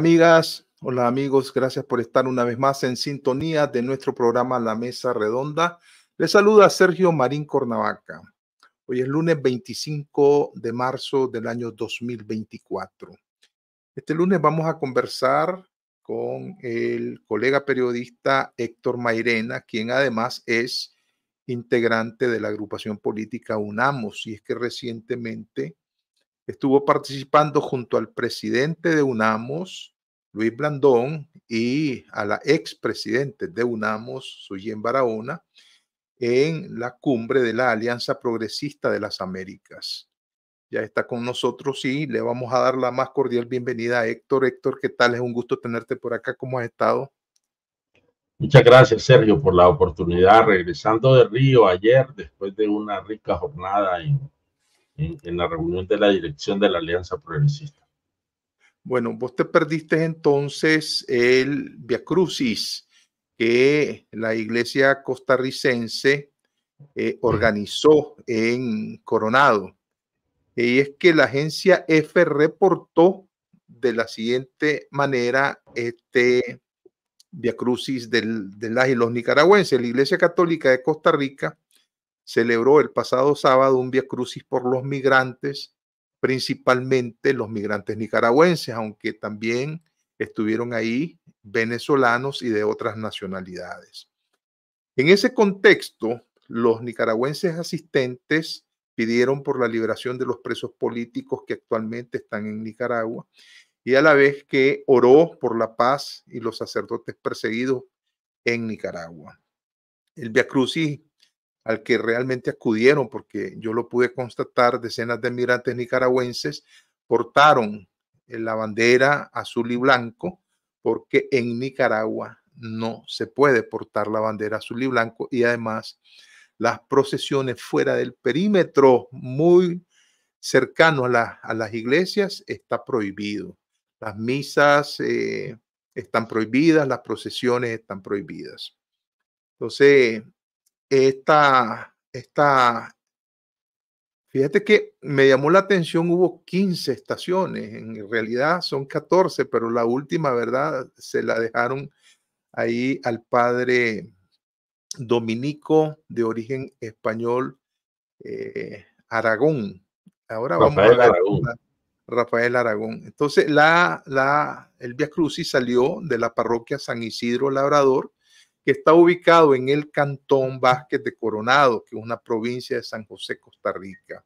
Amigas, hola amigos, gracias por estar una vez más en sintonía de nuestro programa La Mesa Redonda. Les saluda Sergio Marín Cornavaca. Hoy es lunes 25 de marzo del año 2024. Este lunes vamos a conversar con el colega periodista Héctor Mairena, quien además es integrante de la agrupación política UNAMOS, y es que recientemente estuvo participando junto al presidente de UNAMOS, Luis Blandón, y a la expresidente de UNAMOS, Suyen Barahona, en la cumbre de la Alianza Progresista de las Américas. Ya está con nosotros y le vamos a dar la más cordial bienvenida a Héctor. Héctor, ¿qué tal? Es un gusto tenerte por acá. ¿Cómo has estado? Muchas gracias, Sergio, por la oportunidad. Regresando de Río ayer, después de una rica jornada en, en, la reunión de la dirección de la Alianza Progresista. Bueno, vos te perdiste entonces el Via Crucis que la iglesia costarricense eh, organizó en Coronado. Y es que la agencia F reportó de la siguiente manera este Via Crucis del, del y los nicaragüenses. La Iglesia Católica de Costa Rica celebró el pasado sábado un Via Crucis por los migrantes, principalmente los migrantes nicaragüenses, aunque también estuvieron ahí venezolanos y de otras nacionalidades. En ese contexto, los nicaragüenses asistentes pidieron por la liberación de los presos políticos que actualmente están en Nicaragua y a la vez que oró por la paz y los sacerdotes perseguidos en Nicaragua. El Via Crucis al que realmente acudieron, porque yo lo pude constatar, decenas de migrantes nicaragüenses portaron la bandera azul y blanco, porque en Nicaragua no se puede portar la bandera azul y blanco y además las procesiones fuera del perímetro muy cercano a, las iglesias está prohibido. Las misas eh, están prohibidas, las procesiones están prohibidas. Entonces, esta, esta, fíjate que me llamó la atención, hubo 15 estaciones, en realidad son 14, pero la última, ¿verdad? Se la dejaron ahí al padre dominico de origen español, eh, Aragón. Ahora vamos a ver. Aragón. Rafael Aragón. Entonces, la, la, el Via Crucis salió de la parroquia San Isidro Labrador que está ubicado en el Cantón Vázquez de Coronado, que es una provincia de San José, Costa Rica.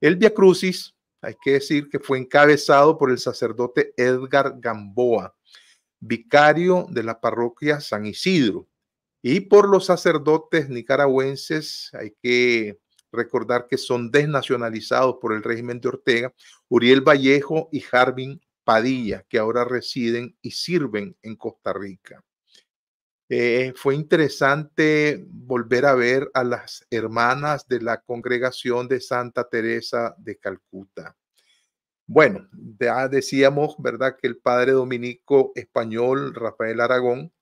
El Via Crucis, hay que decir que fue encabezado por el sacerdote Edgar Gamboa, vicario de la parroquia San Isidro, y por los sacerdotes nicaragüenses, hay que recordar que son desnacionalizados por el régimen de Ortega, Uriel Vallejo y Jarvin Padilla, que ahora residen y sirven en Costa Rica. Eh, fue interesante volver a ver a las hermanas de la congregación de Santa Teresa de Calcuta. Bueno, ya decíamos, ¿verdad?, que el padre dominico español Rafael Aragón,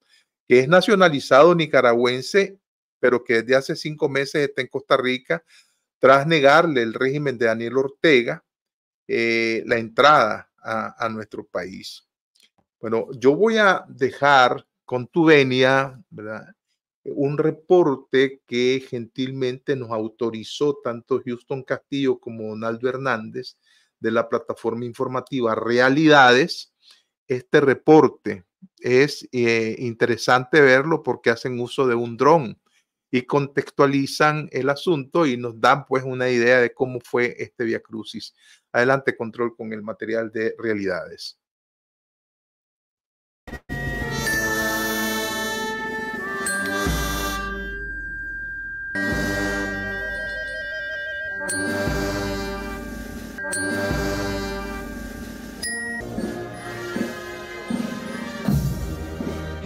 que es nacionalizado nicaragüense, pero que desde hace cinco meses está en Costa Rica, tras negarle el régimen de Daniel Ortega eh, la entrada a, a nuestro país. Bueno, yo voy a dejar con tu venia, ¿verdad? un reporte que gentilmente nos autorizó tanto Houston Castillo como Donaldo Hernández de la plataforma informativa Realidades. Este reporte es eh, interesante verlo porque hacen uso de un dron y contextualizan el asunto y nos dan pues una idea de cómo fue este Via Crucis. Adelante, control con el material de Realidades.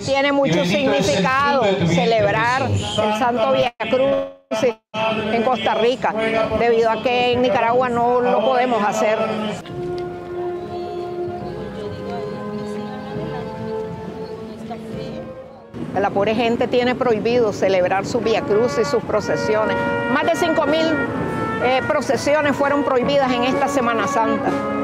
Tiene mucho significado celebrar el Santo Via Cruz en Costa Rica, debido a que en Nicaragua no lo podemos hacer. La pobre gente tiene prohibido celebrar su Via Cruz y sus procesiones. Más de 5 mil eh, procesiones fueron prohibidas en esta Semana Santa.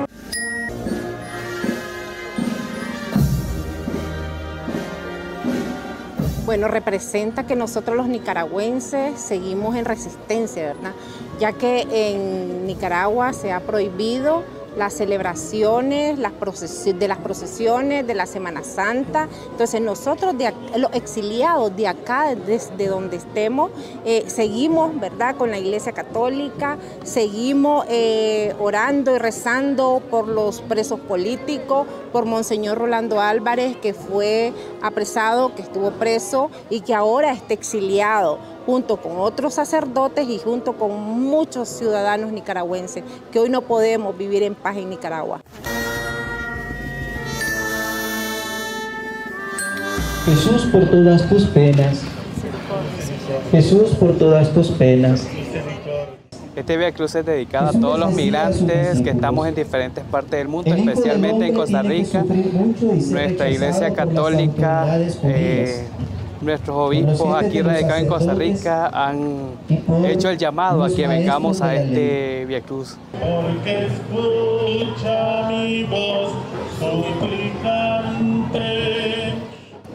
Bueno, representa que nosotros los nicaragüenses seguimos en resistencia, ¿verdad? Ya que en Nicaragua se ha prohibido las celebraciones las de las procesiones de la Semana Santa. Entonces nosotros, de, los exiliados de acá, desde donde estemos, eh, seguimos, ¿verdad?, con la Iglesia Católica, seguimos eh, orando y rezando por los presos políticos, por Monseñor Rolando Álvarez, que fue apresado, que estuvo preso y que ahora está exiliado junto con otros sacerdotes y junto con muchos ciudadanos nicaragüenses que hoy no podemos vivir en paz en Nicaragua. Jesús por todas tus penas. Jesús por todas tus penas. Este Via Cruz es dedicado a todos los migrantes que estamos en diferentes partes del mundo, especialmente en Costa Rica. Nuestra Iglesia Católica nuestros obispos aquí radicados en Costa Rica han hecho el llamado a que vengamos a este Via Cruz.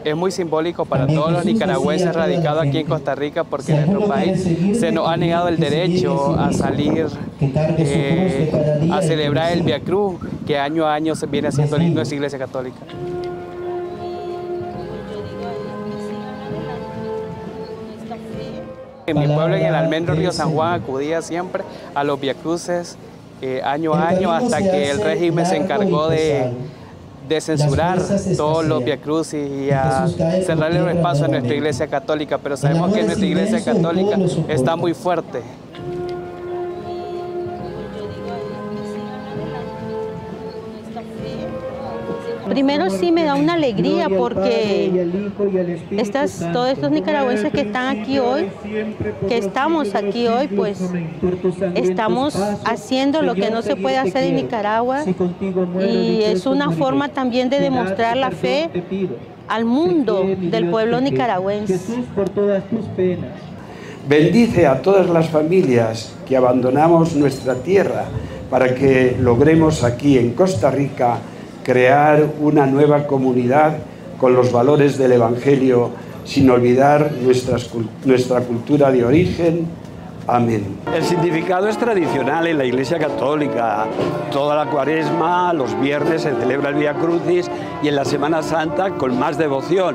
Es muy simbólico para todos los nicaragüenses radicados aquí en Costa Rica porque en nuestro país se nos ha negado el derecho a salir eh, a celebrar el Via Cruz que año a año se viene haciendo en nuestra Iglesia Católica. En mi pueblo, en el Almendro Río San Juan, acudía siempre a los viacruces eh, año a año hasta que el régimen se encargó de, censurar todos los viacruces y a cerrarle el espacio a nuestra iglesia católica, pero sabemos que nuestra iglesia católica está muy fuerte. Primero sí me da una alegría porque estas, todos estos nicaragüenses que están aquí hoy, que estamos aquí hoy, pues estamos haciendo lo que no se puede hacer en Nicaragua y es una forma también de demostrar la fe al mundo del pueblo nicaragüense. Bendice a todas las familias que abandonamos nuestra tierra para que logremos aquí en Costa Rica crear una nueva comunidad con los valores del Evangelio, sin olvidar nuestra cultura de origen. Amén. El significado es tradicional en la Iglesia Católica. Toda la cuaresma, los viernes se celebra el Vía Crucis y en la Semana Santa con más devoción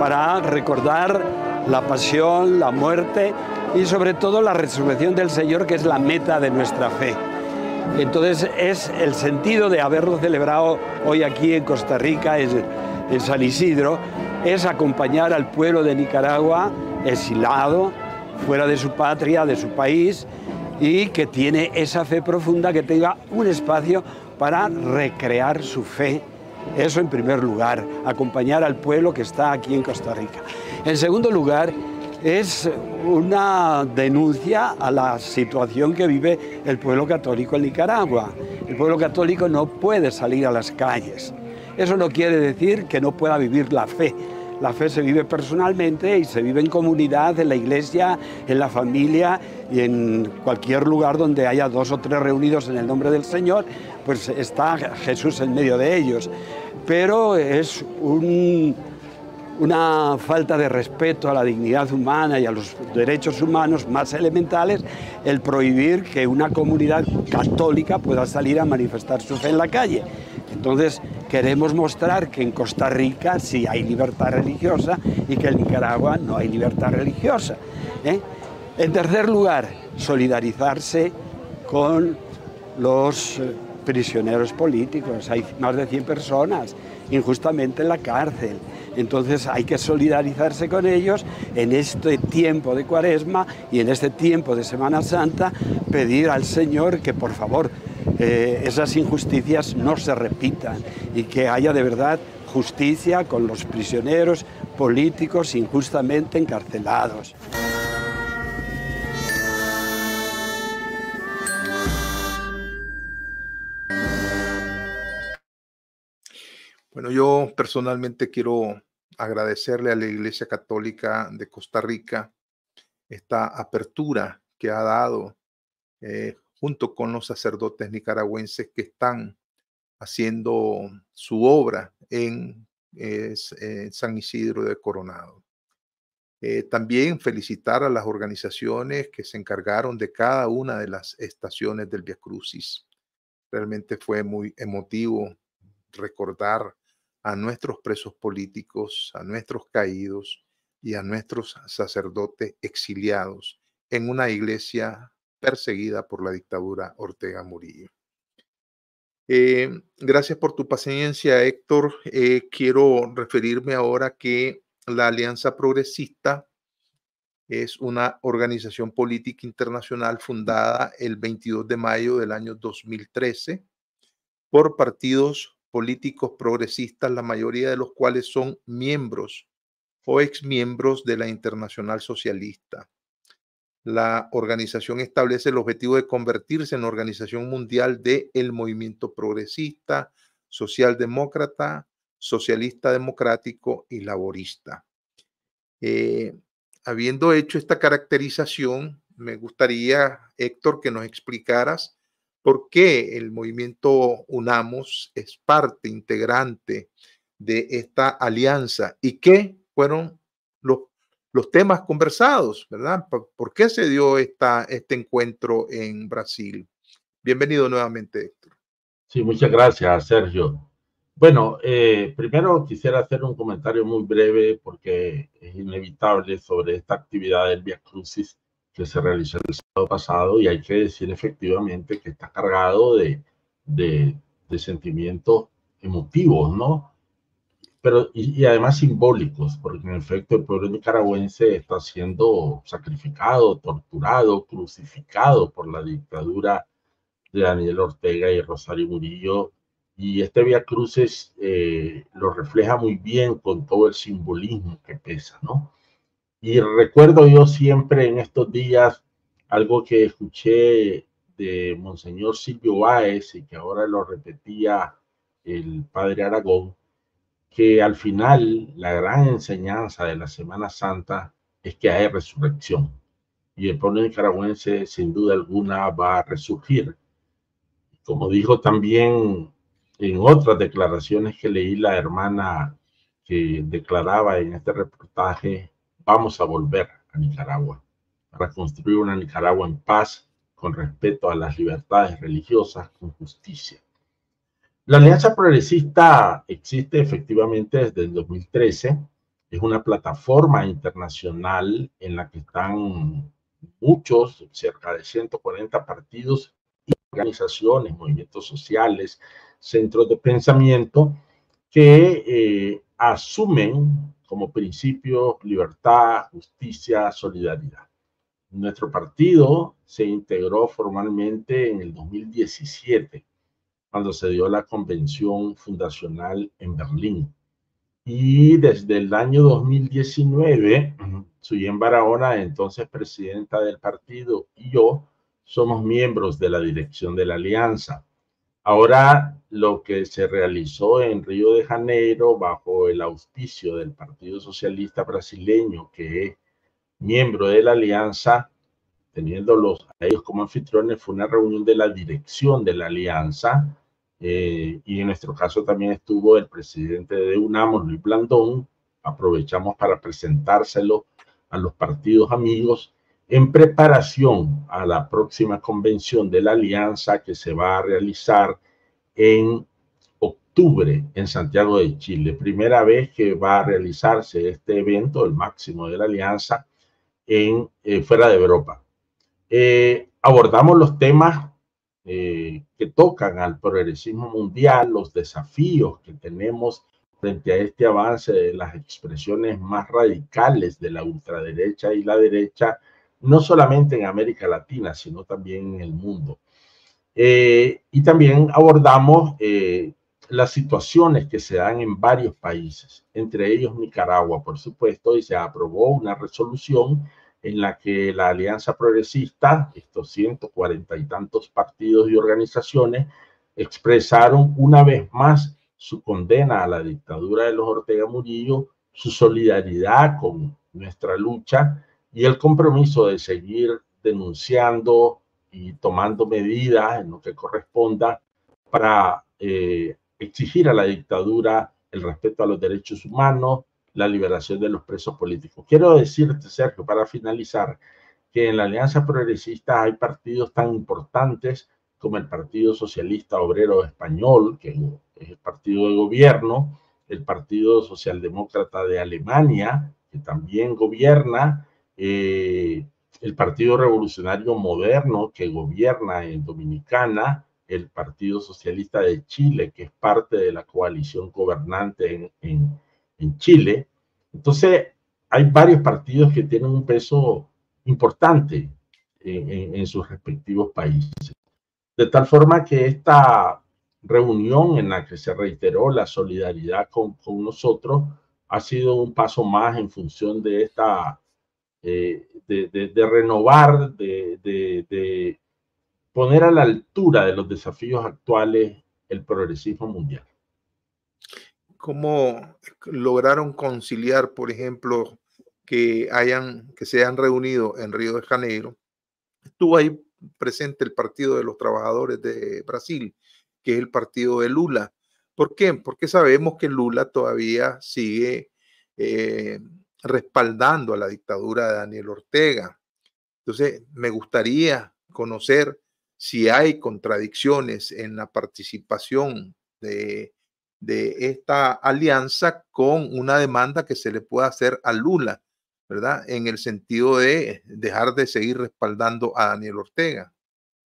para recordar la pasión, la muerte y sobre todo la resurrección del Señor que es la meta de nuestra fe. Entonces es el sentido de haberlo celebrado hoy aquí en Costa Rica, en San Isidro, es acompañar al pueblo de Nicaragua exilado, fuera de su patria, de su país, y que tiene esa fe profunda, que tenga un espacio para recrear su fe. Eso en primer lugar, acompañar al pueblo que está aquí en Costa Rica. En segundo lugar, es una denuncia a la situación que vive el pueblo católico en Nicaragua. El pueblo católico no puede salir a las calles. Eso no quiere decir que no pueda vivir la fe. La fe se vive personalmente y se vive en comunidad, en la iglesia, en la familia y en cualquier lugar donde haya dos o tres reunidos en el nombre del Señor, pues está Jesús en medio de ellos. Pero es un, una falta de respeto a la dignidad humana y a los derechos humanos más elementales el prohibir que una comunidad católica pueda salir a manifestar su fe en la calle. Entonces queremos mostrar que en Costa Rica sí hay libertad religiosa y que en Nicaragua no hay libertad religiosa. ¿eh? En tercer lugar, solidarizarse con los eh, prisioneros políticos. Hay más de 100 personas injustamente en la cárcel. Entonces hay que solidarizarse con ellos en este tiempo de cuaresma y en este tiempo de Semana Santa, pedir al Señor que por favor eh, esas injusticias no se repitan y que haya de verdad justicia con los prisioneros políticos injustamente encarcelados. Bueno, yo personalmente quiero agradecerle a la Iglesia Católica de Costa Rica esta apertura que ha dado eh, junto con los sacerdotes nicaragüenses que están haciendo su obra en San Isidro de Coronado. Eh, también felicitar a las organizaciones que se encargaron de cada una de las estaciones del Via Crucis. Realmente fue muy emotivo recordar a nuestros presos políticos, a nuestros caídos y a nuestros sacerdotes exiliados en una iglesia perseguida por la dictadura Ortega Murillo. Eh, gracias por tu paciencia, Héctor. Eh, quiero referirme ahora que la Alianza Progresista es una organización política internacional fundada el 22 de mayo del año 2013 por partidos políticos progresistas, la mayoría de los cuales son miembros o exmiembros de la Internacional Socialista. La organización establece el objetivo de convertirse en organización mundial del el movimiento progresista, socialdemócrata, socialista democrático y laborista. Eh, habiendo hecho esta caracterización, me gustaría, Héctor, que nos explicaras por qué el movimiento UNAMOS es parte integrante de esta alianza y qué fueron los, los temas conversados, ¿verdad? ¿Por, qué se dio esta, este encuentro en Brasil? Bienvenido nuevamente, Héctor. Sí, muchas gracias, Sergio. Bueno, eh, primero quisiera hacer un comentario muy breve porque es inevitable sobre esta actividad del Via Crucis que se realizó el sábado pasado y hay que decir efectivamente que está cargado de, de, sentimientos emotivos, ¿no? Pero y, y, además simbólicos, porque en efecto el pueblo nicaragüense está siendo sacrificado, torturado, crucificado por la dictadura de Daniel Ortega y Rosario Murillo y este Via Cruces eh, lo refleja muy bien con todo el simbolismo que pesa, ¿no? Y recuerdo yo siempre en estos días algo que escuché de Monseñor Silvio Báez y que ahora lo repetía el padre Aragón, que al final la gran enseñanza de la Semana Santa es que hay resurrección y el pueblo nicaragüense sin duda alguna va a resurgir. Como dijo también en otras declaraciones que leí la hermana que declaraba en este reportaje, vamos a volver a Nicaragua para construir una Nicaragua en paz, con respeto a las libertades religiosas, con justicia. La Alianza Progresista existe efectivamente desde el 2013. Es una plataforma internacional en la que están muchos, cerca de 140 partidos y organizaciones, movimientos sociales, centros de pensamiento que eh, asumen como principio libertad, justicia, solidaridad. Nuestro partido se integró formalmente en el 2017, cuando se dio la convención fundacional en Berlín. Y desde el año 2019, Suyen Barahona, entonces presidenta del partido, y yo somos miembros de la dirección de la alianza. Ahora lo que se realizó en Río de Janeiro bajo el auspicio del Partido Socialista Brasileño, que es miembro de la alianza, teniéndolos a ellos como anfitriones, fue una reunión de la dirección de la alianza. Eh, y en nuestro caso también estuvo el presidente de UNAMOS, Luis Blandón. Aprovechamos para presentárselo a los partidos amigos en preparación a la próxima convención de la alianza que se va a realizar en octubre en Santiago de Chile. Primera vez que va a realizarse este evento, el máximo de la alianza, en eh, fuera de Europa. Eh, abordamos los temas eh, que tocan al progresismo mundial, los desafíos que tenemos frente a este avance de las expresiones más radicales de la ultraderecha y la derecha no solamente en América Latina, sino también en el mundo. Eh, y también abordamos eh, las situaciones que se dan en varios países, entre ellos Nicaragua, por supuesto, y se aprobó una resolución en la que la Alianza Progresista, estos 140 y tantos partidos y organizaciones, expresaron una vez más su condena a la dictadura de los Ortega Murillo, su solidaridad con nuestra lucha y el compromiso de seguir denunciando y tomando medidas en lo que corresponda para eh, exigir a la dictadura el respeto a los derechos humanos, la liberación de los presos políticos. Quiero decirte, Sergio, para finalizar, que en la Alianza Progresista hay partidos tan importantes como el Partido Socialista Obrero Español, que es el partido de gobierno, el Partido Socialdemócrata de Alemania, que también gobierna, eh, el Partido Revolucionario Moderno, que gobierna en Dominicana, el Partido Socialista de Chile, que es parte de la coalición gobernante en, en Chile. Entonces, hay varios partidos que tienen un peso importante en, sus respectivos países. De tal forma que esta reunión en la que se reiteró la solidaridad con, con nosotros ha sido un paso más en función de esta, eh, de, de, renovar, de, de poner a la altura de los desafíos actuales el progresismo mundial. ¿Cómo lograron conciliar, por ejemplo, que, hayan, que se hayan reunido en Río de Janeiro? Estuvo ahí presente el Partido de los Trabajadores de Brasil, que es el partido de Lula. ¿Por qué? Porque sabemos que Lula todavía sigue eh, respaldando a la dictadura de Daniel Ortega. Entonces, me gustaría conocer si hay contradicciones en la participación de de esta alianza con una demanda que se le pueda hacer a Lula, ¿verdad? En el sentido de dejar de seguir respaldando a Daniel Ortega.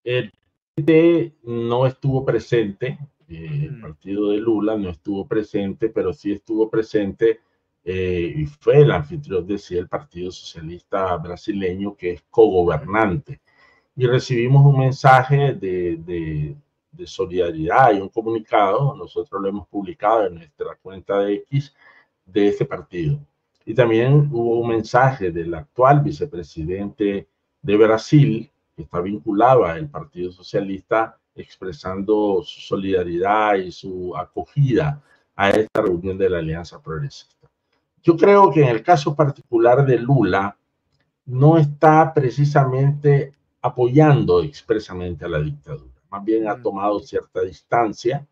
El PT no estuvo presente, eh, el mm. partido de Lula no estuvo presente, pero sí estuvo presente eh, y fue el anfitrión de sí el Partido Socialista Brasileño, que es cogobernante. Y recibimos un mensaje de de solidaridad y un comunicado, nosotros lo hemos publicado en nuestra cuenta de X de este partido. Y también hubo un mensaje del actual vicepresidente de Brasil, que está vinculado al Partido Socialista, expresando su solidaridad y su acogida a esta reunión de la Alianza Progresista. Yo creo que en el caso particular de Lula, no está precisamente apoyando expresamente a la dictadura más bien ha tomado cierta distancia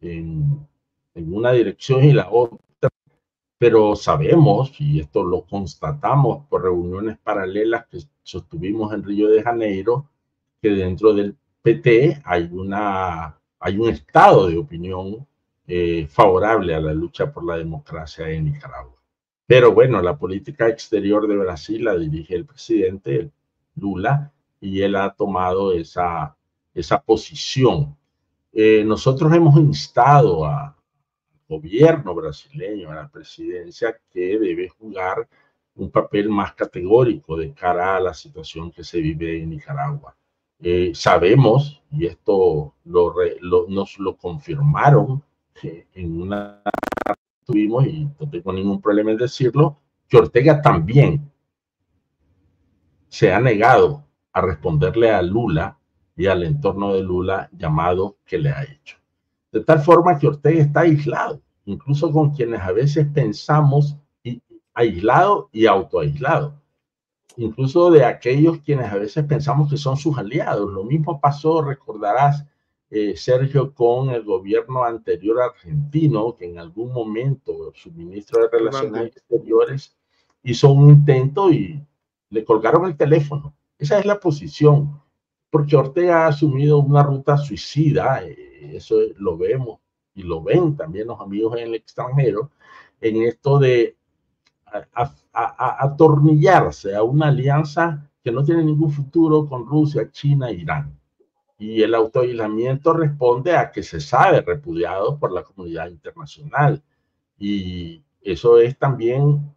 en, una dirección y la otra, pero sabemos, y esto lo constatamos por reuniones paralelas que sostuvimos en Río de Janeiro, que dentro del PT hay, una, hay un estado de opinión eh, favorable a la lucha por la democracia en Nicaragua. Pero bueno, la política exterior de Brasil la dirige el presidente Lula y él ha tomado esa esa posición. Eh, nosotros hemos instado al gobierno brasileño, a la presidencia, que debe jugar un papel más categórico de cara a la situación que se vive en Nicaragua. Eh, sabemos, y esto lo, nos lo confirmaron eh, en una tuvimos, y no tengo ningún problema en decirlo, que Ortega también se ha negado a responderle a Lula y al entorno de Lula llamado que le ha hecho. De tal forma que Ortega está aislado, incluso con quienes a veces pensamos aislado y autoaislado, incluso de aquellos quienes a veces pensamos que son sus aliados. Lo mismo pasó, recordarás, eh, Sergio, con el gobierno anterior argentino, que en algún momento su ministro de Relaciones Exteriores hizo un intento y le colgaron el teléfono. Esa es la posición porque Ortega ha asumido una ruta suicida, eh, eso lo vemos y lo ven también los amigos en el extranjero, en esto de atornillarse a, una alianza que no tiene ningún futuro con Rusia, China e Irán. Y el autoaislamiento responde a que se sabe repudiado por la comunidad internacional. Y eso es también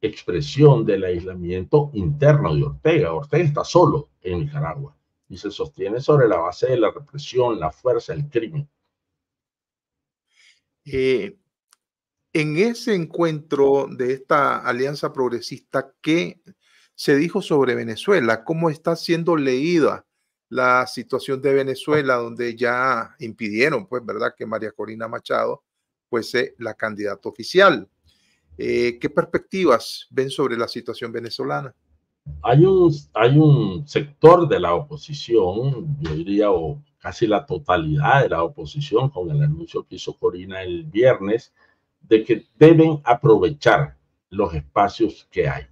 expresión del aislamiento interno de Ortega. Ortega está solo en Nicaragua y se sostiene sobre la base de la represión, la fuerza, el crimen. Eh, en ese encuentro de esta alianza progresista, ¿qué se dijo sobre Venezuela? ¿Cómo está siendo leída la situación de Venezuela, donde ya impidieron, pues, verdad, que María Corina Machado fuese la candidata oficial? Eh, ¿Qué perspectivas ven sobre la situación venezolana? Hay un, hay un sector de la oposición, yo diría, o casi la totalidad de la oposición, con el anuncio que hizo Corina el viernes, de que deben aprovechar los espacios que hay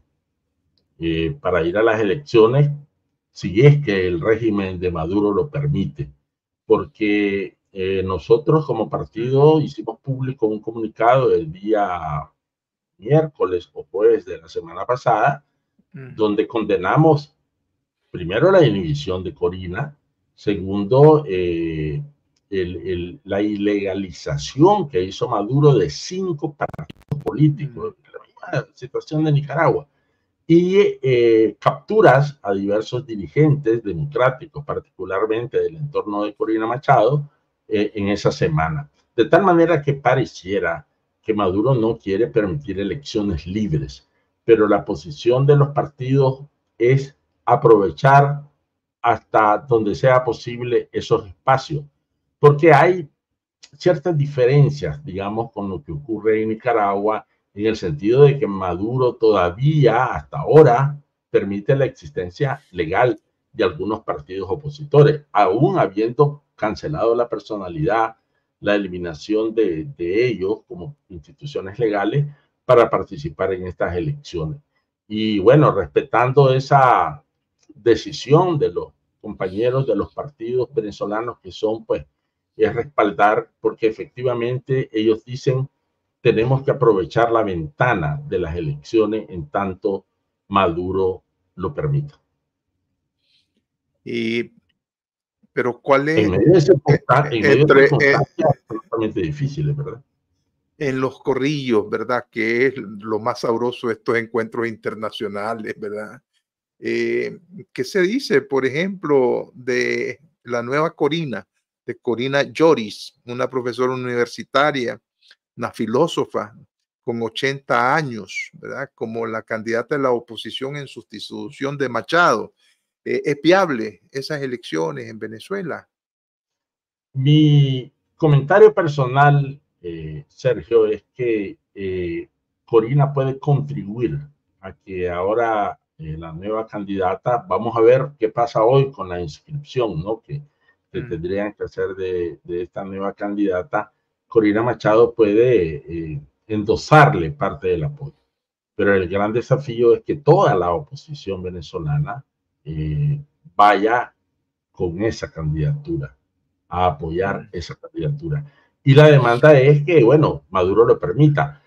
eh, para ir a las elecciones, si es que el régimen de Maduro lo permite, porque eh, nosotros como partido hicimos público un comunicado el día miércoles o jueves de la semana pasada, donde condenamos primero la inhibición de Corina, segundo eh, la ilegalización que hizo Maduro de cinco partidos políticos, la misma situación de Nicaragua, y eh, capturas a diversos dirigentes democráticos, particularmente del entorno de Corina Machado, eh, en esa semana. De tal manera que pareciera que Maduro no quiere permitir elecciones libres, pero la posición de los partidos es aprovechar hasta donde sea posible esos espacios porque hay ciertas diferencias, digamos, con lo que ocurre en Nicaragua, en el sentido de que Maduro todavía, hasta ahora, permite la existencia legal de algunos partidos opositores, aún habiendo cancelado la personalidad, la eliminación de, ellos como instituciones legales para participar en estas elecciones. Y bueno, respetando esa decisión de los compañeros de los partidos venezolanos que son pues es respaldar porque efectivamente ellos dicen tenemos que aprovechar la ventana de las elecciones en tanto Maduro lo permita. Y, pero ¿cuál es? En medio de entre, difíciles, ¿verdad? En los corrillos, ¿verdad? Que es lo más sabroso de estos encuentros internacionales, ¿verdad? Eh, ¿Qué se dice, por ejemplo, de la nueva Corina? de Corina Lloris, una profesora universitaria, una filósofa con 80 años, ¿verdad? Como la candidata de la oposición en sustitución de Machado. Eh, ¿Es viable esas elecciones en Venezuela? Mi comentario personal, eh, Sergio, es que eh, Corina puede contribuir a que ahora la nueva candidata, vamos a ver qué pasa hoy con la inscripción, ¿no? Que que mm. tendrían que hacer de, esta nueva candidata, Corina Machado puede eh, endosarle parte del apoyo. Pero el gran desafío es que toda la oposición venezolana eh, vaya con esa candidatura, a apoyar esa candidatura. Y la demanda es que, bueno, Maduro lo permita.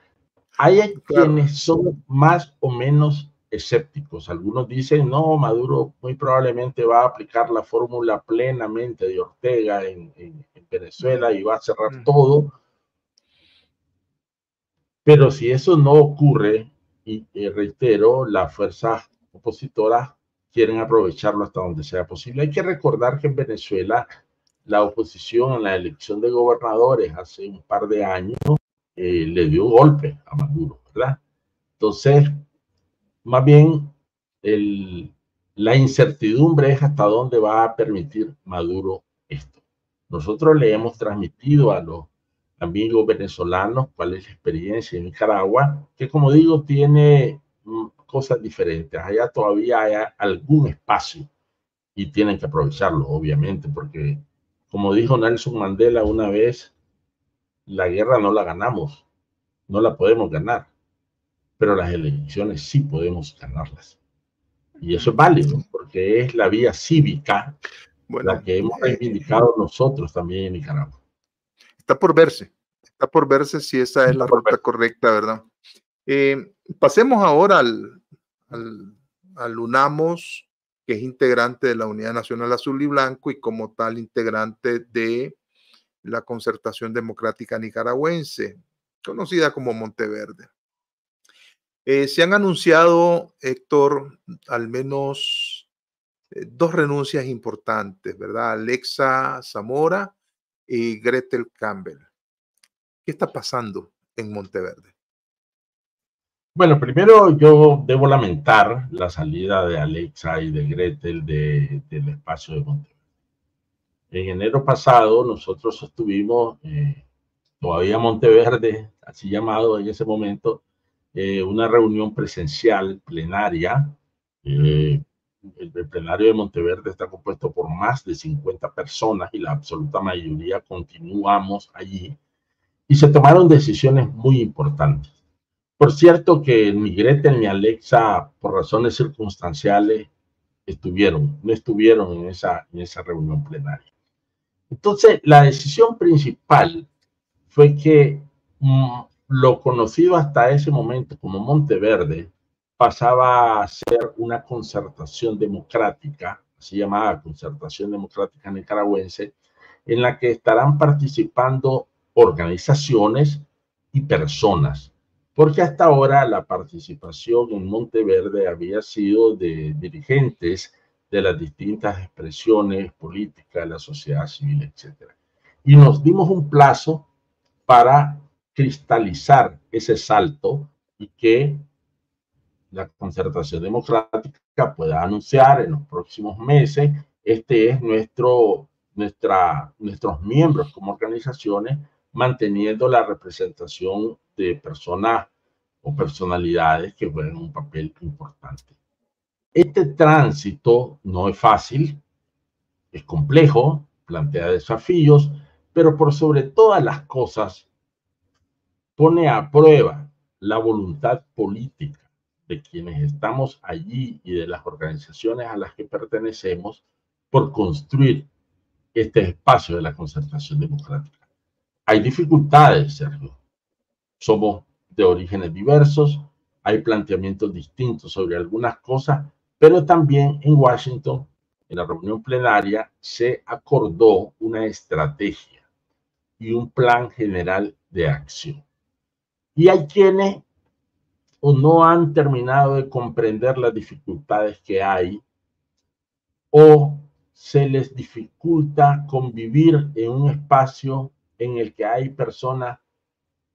Hay quienes son más o menos escépticos. Algunos dicen, no, Maduro muy probablemente va a aplicar la fórmula plenamente de Ortega en, Venezuela y va a cerrar todo. Pero si eso no ocurre, y, reitero, las fuerzas opositoras quieren aprovecharlo hasta donde sea posible. Hay que recordar que en Venezuela la oposición en la elección de gobernadores hace un par de años eh, le dio golpe a Maduro, ¿verdad? Entonces, más bien, la incertidumbre es hasta dónde va a permitir Maduro esto. Nosotros le hemos transmitido a los amigos venezolanos cuál es la experiencia en Nicaragua, que como digo, tiene mm, cosas diferentes. Allá todavía hay algún espacio y tienen que aprovecharlo, obviamente, porque como dijo Nelson Mandela una vez, la guerra no la ganamos, no la podemos ganar pero las elecciones sí podemos ganarlas. Y eso es válido, porque es la vía cívica la que hemos eh, reivindicado nosotros también en Nicaragua. Está por verse, está por verse si esa es la ruta correcta, ¿verdad? Eh, pasemos ahora al, al, al, UNAMOS, que es integrante de la Unidad Nacional Azul y Blanco y como tal integrante de la Concertación Democrática Nicaragüense, conocida como Monteverde. Eh, se han anunciado, Héctor, al menos dos renuncias importantes, ¿verdad? Alexa Zamora y Gretel Campbell. ¿Qué está pasando en Monteverde? Bueno, primero yo debo lamentar la salida de Alexa y de Gretel del espacio de Monteverde. En enero pasado nosotros estuvimos eh, todavía Monteverde, así llamado en ese momento, eh, una reunión presencial plenaria. Eh, el, plenario de Monteverde está compuesto por más de 50 personas y la absoluta mayoría continuamos allí. Y se tomaron decisiones muy importantes. Por cierto que ni Gretel ni Alexa, por razones circunstanciales, estuvieron, no estuvieron en esa, en esa reunión plenaria. Entonces, la decisión principal fue que mm, lo conocido hasta ese momento como Monteverde pasaba a ser una concertación democrática, así llamada concertación democrática nicaragüense, en la que estarán participando organizaciones y personas, porque hasta ahora la participación en Monteverde había sido de dirigentes de las distintas expresiones políticas la sociedad civil, etc. Y nos dimos un plazo para cristalizar ese salto y que la concertación democrática pueda anunciar en los próximos meses, este es nuestro, nuestra, nuestros miembros como organizaciones, manteniendo la representación de personas o personalidades que juegan un papel importante. Este tránsito no es fácil, es complejo, plantea desafíos, pero por sobre todas las cosas pone a prueba la voluntad política de quienes estamos allí y de las organizaciones a las que pertenecemos por construir este espacio de la concertación democrática. Hay dificultades, Sergio. Somos de orígenes diversos, hay planteamientos distintos sobre algunas cosas, pero también en Washington, en la reunión plenaria, se acordó una estrategia y un plan general de acción. Y hay quienes o no han terminado de comprender las dificultades que hay o se les dificulta convivir en un espacio en el que hay personas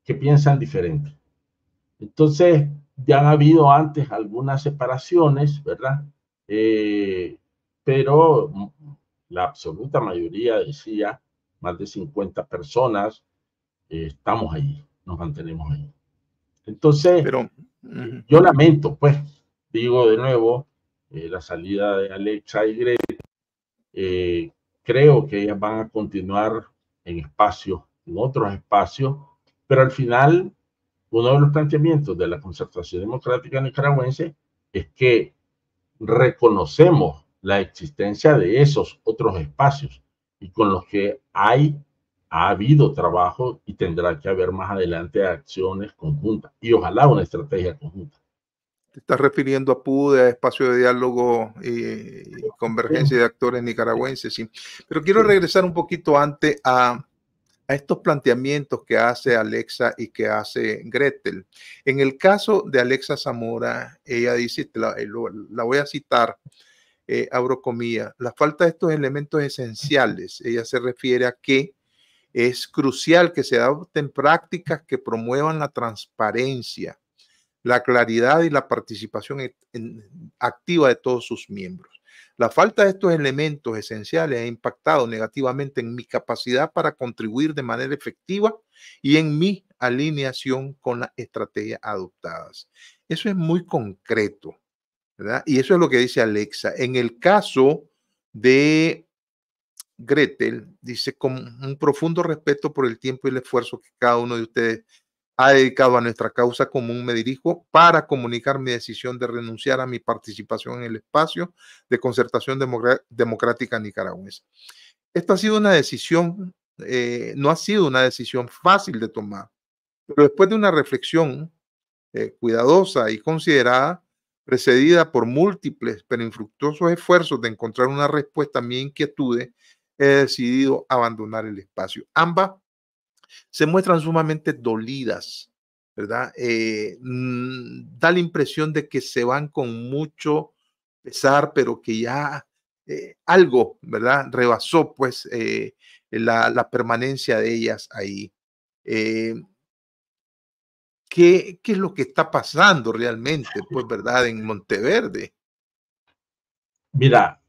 que piensan diferente. Entonces, ya han habido antes algunas separaciones, ¿verdad? Eh, pero la absoluta mayoría decía, más de 50 personas, eh, estamos allí, nos mantenemos ahí. Entonces, pero, yo lamento, pues, digo de nuevo, eh, la salida de Alexa y Greta. Eh, creo que ellas van a continuar en espacios, en otros espacios, pero al final, uno de los planteamientos de la concertación democrática nicaragüense es que reconocemos la existencia de esos otros espacios y con los que hay ha habido trabajo y tendrá que haber más adelante acciones conjuntas y ojalá una estrategia conjunta. Te estás refiriendo a PUDE, a espacio de diálogo y, convergencia de actores nicaragüenses, sí. Pero quiero regresar un poquito antes a, a estos planteamientos que hace Alexa y que hace Gretel. En el caso de Alexa Zamora, ella dice, la, la voy a citar, eh, abro comillas, la falta de estos elementos esenciales, ella se refiere a que es crucial que se adopten prácticas que promuevan la transparencia, la claridad y la participación activa de todos sus miembros. La falta de estos elementos esenciales ha impactado negativamente en mi capacidad para contribuir de manera efectiva y en mi alineación con las estrategias adoptadas. Eso es muy concreto, ¿verdad? Y eso es lo que dice Alexa. En el caso de Gretel dice, con un profundo respeto por el tiempo y el esfuerzo que cada uno de ustedes ha dedicado a nuestra causa común, me dirijo para comunicar mi decisión de renunciar a mi participación en el espacio de concertación democrática nicaragüense. Esta ha sido una decisión, eh, no ha sido una decisión fácil de tomar, pero después de una reflexión eh, cuidadosa y considerada, precedida por múltiples pero infructuosos esfuerzos de encontrar una respuesta a mi inquietudes, he decidido abandonar el espacio. Ambas se muestran sumamente dolidas, ¿verdad? Eh, mm, da la impresión de que se van con mucho pesar, pero que ya eh, algo, ¿verdad? Rebasó pues eh, la, la, permanencia de ellas ahí. ¿qué, ¿Qué es lo que está pasando realmente, pues, ¿verdad? En Monteverde. Mira,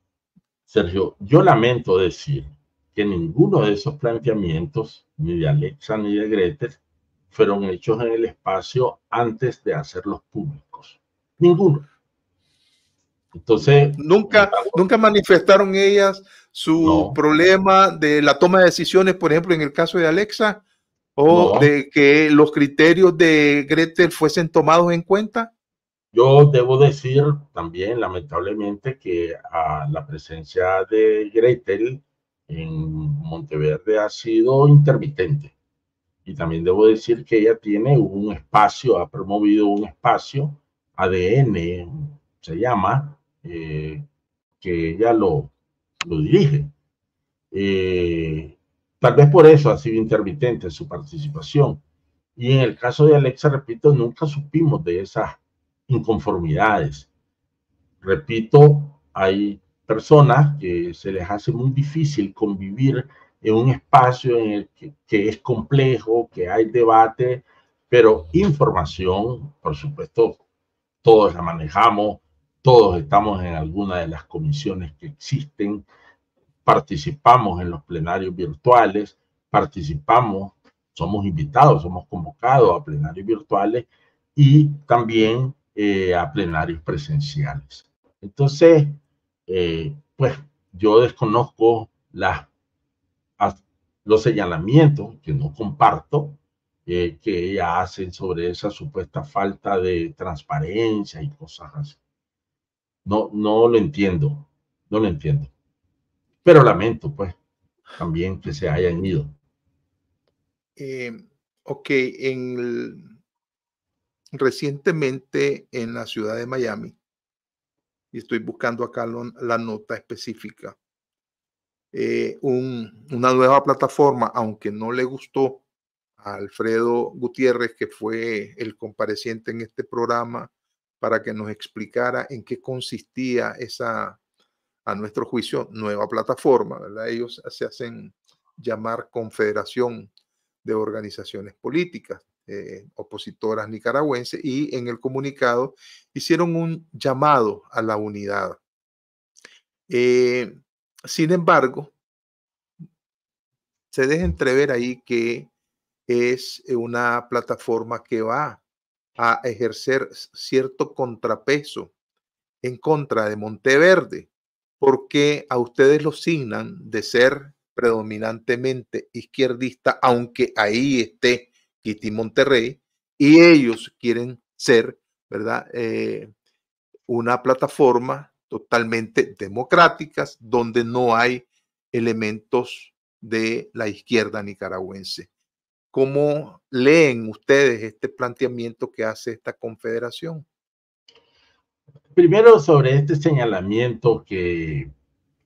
Sergio, yo lamento decir que ninguno de esos planteamientos, ni de Alexa ni de Gretel, fueron hechos en el espacio antes de hacerlos públicos. Ninguno. Entonces. Nunca, nunca manifestaron ellas su problema de la toma de decisiones, por ejemplo, en el caso de Alexa. ¿O de que los criterios de Gretel fuesen tomados en cuenta? Yo debo decir también, lamentablemente, que a la presencia de Gretel en Monteverde ha sido intermitente. Y también debo decir que ella tiene un espacio, ha promovido un espacio, ADN se llama, eh, que ella lo, dirige. Eh, tal vez por eso ha sido intermitente su participación. Y en el caso de Alexa, repito, nunca supimos de esas inconformidades. Repito, hay personas que se les hace muy difícil convivir en un espacio en el que, que, es complejo, que hay debate, pero información, por supuesto, todos la manejamos, todos estamos en alguna de las comisiones que existen, participamos en los plenarios virtuales, participamos, somos invitados, somos convocados a plenarios virtuales y también eh, a plenarios presenciales. Entonces, eh, pues yo desconozco las, los señalamientos que no comparto eh, que ella sobre esa supuesta falta de transparencia y cosas así. No, no lo entiendo, no lo entiendo. Pero lamento, pues, también que se hayan ido. Eh, ok, en recientemente en la ciudad de Miami, y estoy buscando acá la nota específica, eh, una nueva plataforma, aunque no le gustó a Alfredo Gutiérrez, que fue el compareciente en este programa, para que nos explicara en qué consistía esa, a nuestro juicio, nueva plataforma. Ellos se hacen llamar Confederación de Organizaciones Políticas eh, Opositoras Nicaragüenses y en el comunicado hicieron un llamado a la unidad. Eh, sin embargo, se deja entrever ahí que es una plataforma que va a ejercer cierto contrapeso en contra de Monteverde, porque a ustedes lo signan de ser predominantemente izquierdista, aunque ahí esté Kitty Monterrey, y ellos quieren ser, ¿verdad? Eh, una plataforma totalmente democrática, donde no hay elementos de la izquierda nicaragüense. ¿Cómo leen ustedes este planteamiento que hace esta confederación? Primero sobre este señalamiento que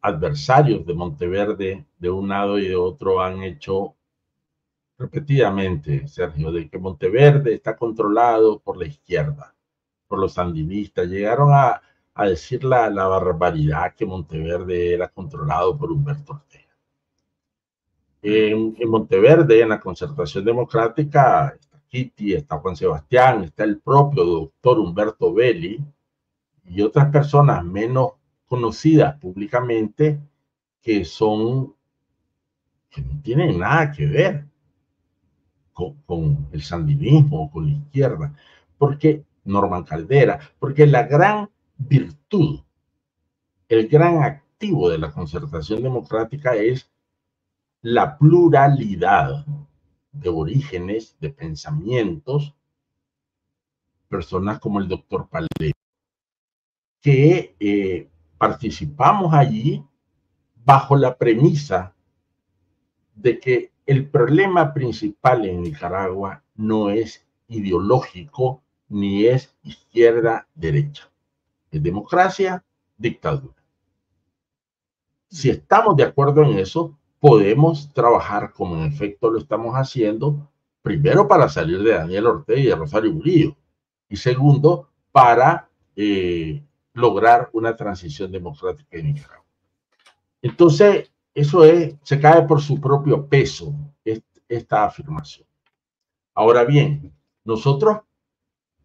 adversarios de Monteverde de un lado y de otro han hecho repetidamente, Sergio, de que Monteverde está controlado por la izquierda, por los sandinistas. Llegaron a, a decir la, la barbaridad que Monteverde era controlado por Humberto Ortega. En, Monteverde, en la concertación democrática, está Kitty, está Juan Sebastián, está el propio doctor Humberto Belli y otras personas menos conocidas públicamente que son, que no tienen nada que ver con, el sandinismo, con la izquierda, porque Norman Caldera, porque la gran virtud, el gran activo de la concertación democrática es la pluralidad de orígenes, de pensamientos, personas como el doctor Palde, que eh, participamos allí bajo la premisa de que el problema principal en Nicaragua no es ideológico ni es izquierda-derecha. Es democracia, dictadura. Si estamos de acuerdo en eso, podemos trabajar como en efecto lo estamos haciendo, primero para salir de Daniel Ortega y de Rosario Murillo, y segundo, para eh, lograr una transición democrática en Nicaragua. Entonces, eso es, se cae por su propio peso, esta afirmación. Ahora bien, nosotros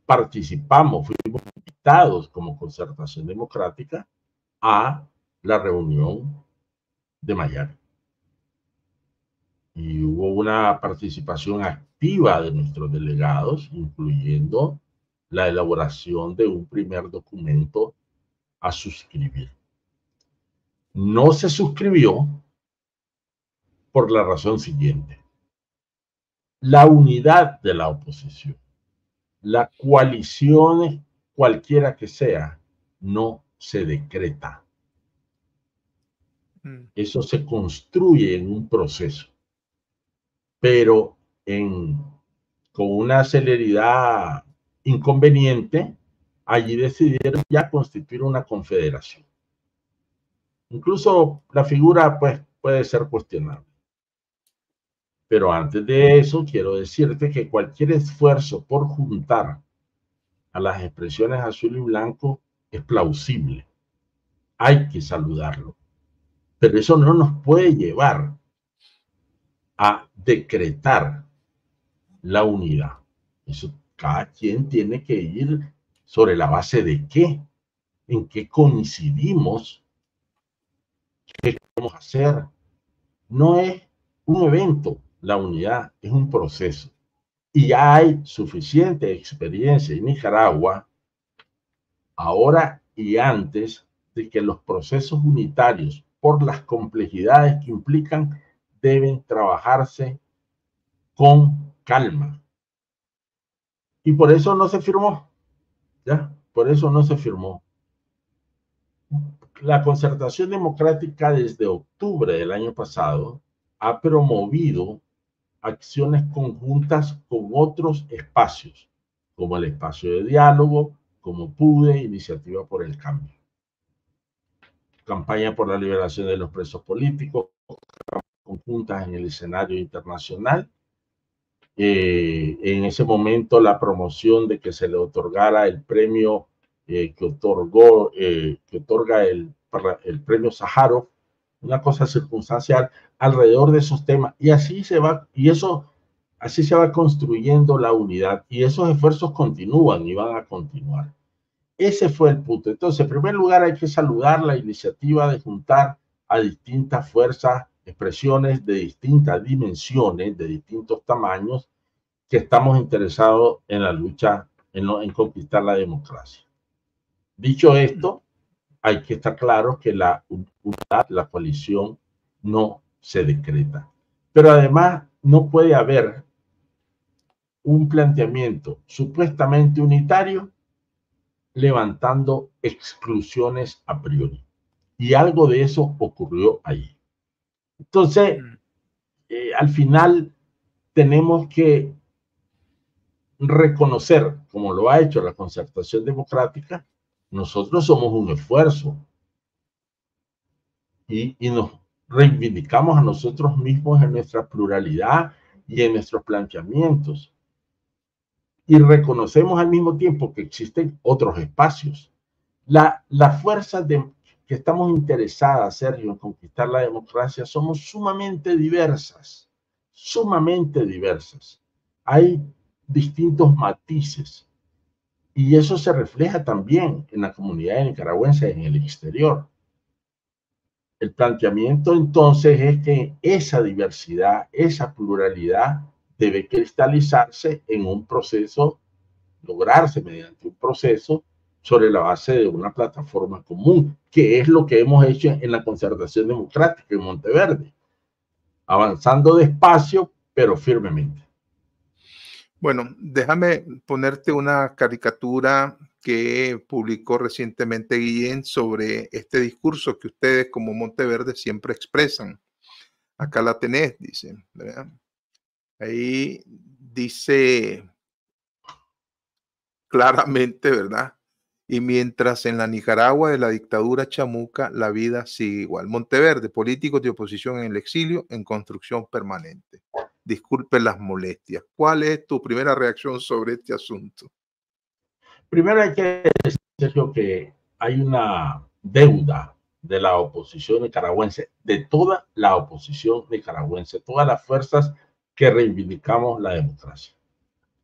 participamos, fuimos invitados como concertación democrática a la reunión de Miami y hubo una participación activa de nuestros delegados, incluyendo la elaboración de un primer documento a suscribir. No se suscribió por la razón siguiente. la unidad de la oposición. La coalición, cualquiera que sea, no se decreta. Mm. Eso se construye en un proceso, pero en, con una celeridad inconveniente, allí decidieron ya constituir una confederación. Incluso la figura pues, puede ser cuestionable. Pero antes de eso, quiero decirte que cualquier esfuerzo por juntar a las expresiones azul y blanco es plausible. Hay que saludarlo. Pero eso no nos puede llevar a decretar la unidad. Eso cada quien tiene que ir sobre la base de qué, en qué coincidimos, qué queremos hacer. No es un evento, la unidad es un proceso. Y ya hay suficiente experiencia en Nicaragua, ahora y antes, de que los procesos unitarios, por las complejidades que implican, deben trabajarse con calma. Y por eso no se firmó. ¿Ya? Por eso no se firmó. La concertación democrática desde octubre del año pasado ha promovido acciones conjuntas con otros espacios, como el espacio de diálogo, como PUDE, Iniciativa por el Cambio. Campaña por la liberación de los presos políticos, conjuntas en el escenario internacional. Eh, en ese momento la promoción de que se le otorgara el premio eh, que otorgó, eh, que otorga el, el premio Sájarov, una cosa circunstancial alrededor de esos temas y así se va, y eso, así se va construyendo la unidad y esos esfuerzos continúan y van a continuar. Ese fue el punto. Entonces, en primer lugar, hay que saludar la iniciativa de juntar a distintas fuerzas, expresiones de distintas dimensiones, de distintos tamaños, que estamos interesados en la lucha, en, en conquistar la democracia. Dicho esto, hay que estar claro que la unidad, la coalición, no se decreta. Pero además no puede haber un planteamiento supuestamente unitario levantando exclusiones a priori. Y algo de eso ocurrió ahí. Entonces, mm. eh, al final tenemos que reconocer, como lo ha hecho la concertación democrática, nosotros somos un esfuerzo y, nos reivindicamos a nosotros mismos en nuestra pluralidad y en nuestros planteamientos. Y reconocemos al mismo tiempo que existen otros espacios. La, las fuerzas de, que estamos interesadas, Sergio, en conquistar la democracia, somos sumamente diversas, sumamente diversas. Hay distintos matices y eso se refleja también en la comunidad nicaragüense en el exterior. El planteamiento entonces es que esa diversidad, esa pluralidad debe cristalizarse en un proceso, lograrse mediante un proceso sobre la base de una plataforma común, que es lo que hemos hecho en la concertación democrática en Monteverde, avanzando despacio, pero firmemente. Bueno, déjame ponerte una caricatura que publicó recientemente Guillén sobre este discurso que ustedes como Monteverde siempre expresan. Acá la tenés, dice. Ahí dice claramente, ¿verdad? Y mientras en la Nicaragua de la dictadura chamuca la vida sigue igual. Monteverde, políticos de oposición en el exilio, en construcción permanente. Disculpen las molestias. ¿Cuál es tu primera reacción sobre este asunto? Primero hay que decir que hay una deuda de la oposición nicaragüense, de toda la oposición nicaragüense, todas las fuerzas que reivindicamos la democracia.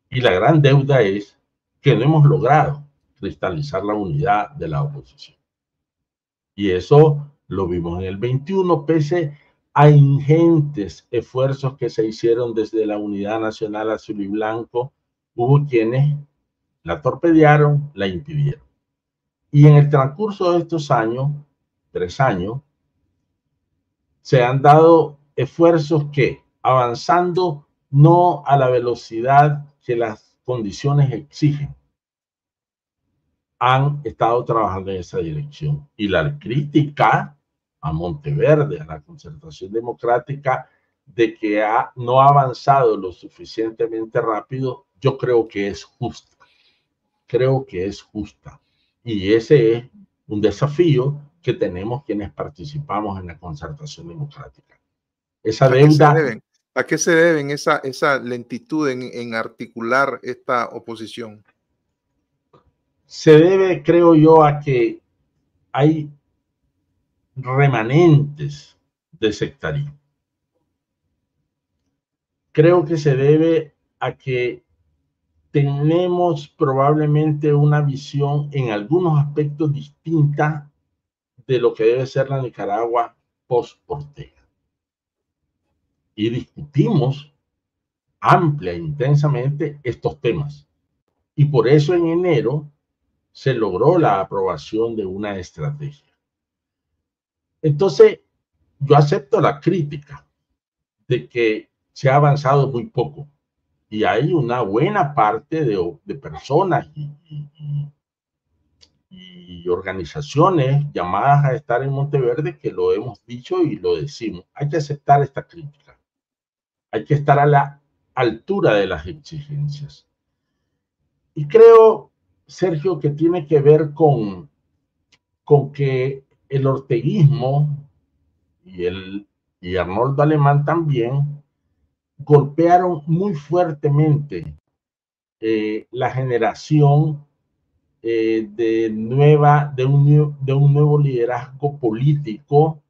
Y la gran deuda es que no hemos logrado cristalizar la unidad de la oposición. Y eso lo vimos en el 21, pese a ingentes esfuerzos que se hicieron desde la Unidad Nacional Azul y Blanco, hubo quienes la torpedearon, la impidieron. Y en el transcurso de estos años, tres años, se han dado esfuerzos que, avanzando no a la velocidad que las condiciones exigen, han estado trabajando en esa dirección. Y la crítica a Monteverde, a la concertación democrática, de que ha, no ha avanzado lo suficientemente rápido, yo creo que es justa. Creo que es justa. Y ese es un desafío que tenemos quienes participamos en la concertación democrática. Esa deuda... ¿A qué se deben esa, esa lentitud en, en articular esta oposición? Se debe, creo yo, a que hay remanentes de sectarismo. Creo que se debe a que tenemos probablemente una visión en algunos aspectos distinta de lo que debe ser la Nicaragua post-Ortega. Y discutimos amplia intensamente estos temas. Y por eso en enero se logró la aprobación de una estrategia. Entonces, yo acepto la crítica de que se ha avanzado muy poco y hay una buena parte de, personas y, y, organizaciones llamadas a estar en Monteverde que lo hemos dicho y lo decimos. Hay que aceptar esta crítica. Hay que estar a la altura de las exigencias. Y creo, Sergio, que tiene que ver con, con que el orteguismo y, el, y Arnoldo Alemán también golpearon muy fuertemente eh, la generación eh, de, nueva, de, un, de un nuevo liderazgo político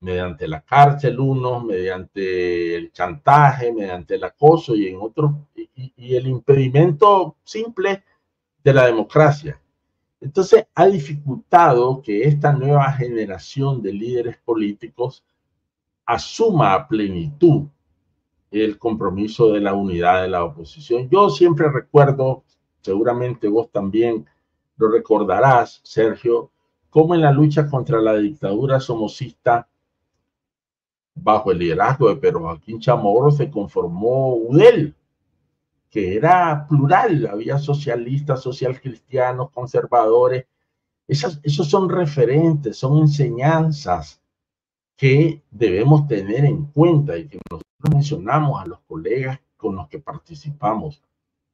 mediante la cárcel unos, mediante el chantaje, mediante el acoso y en otros, y el impedimento simple de la democracia. Entonces ha dificultado que esta nueva generación de líderes políticos asuma a plenitud el compromiso de la unidad de la oposición. Yo siempre recuerdo, seguramente vos también lo recordarás, Sergio, cómo en la lucha contra la dictadura somocista, bajo el liderazgo de Pedro Joaquín Chamorro, se conformó UDEL, que era plural, había socialistas, social cristianos, conservadores. Esas, esos son referentes, son enseñanzas que debemos tener en cuenta y que nosotros mencionamos a los colegas con los que participamos.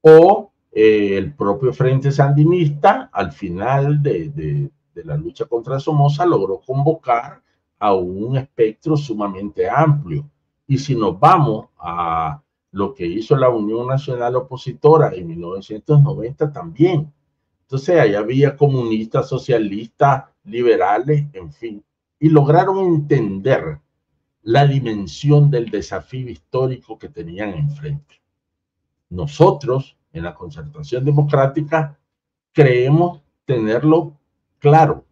O eh, el propio Frente Sandinista, al final de, de, de la lucha contra Somoza, logró convocar a un espectro sumamente amplio. Y si nos vamos a lo que hizo la Unión Nacional Opositora en 1990 también. Entonces, ahí había comunistas, socialistas, liberales, en fin, y lograron entender la dimensión del desafío histórico que tenían enfrente. Nosotros, en la concertación democrática, creemos tenerlo claro,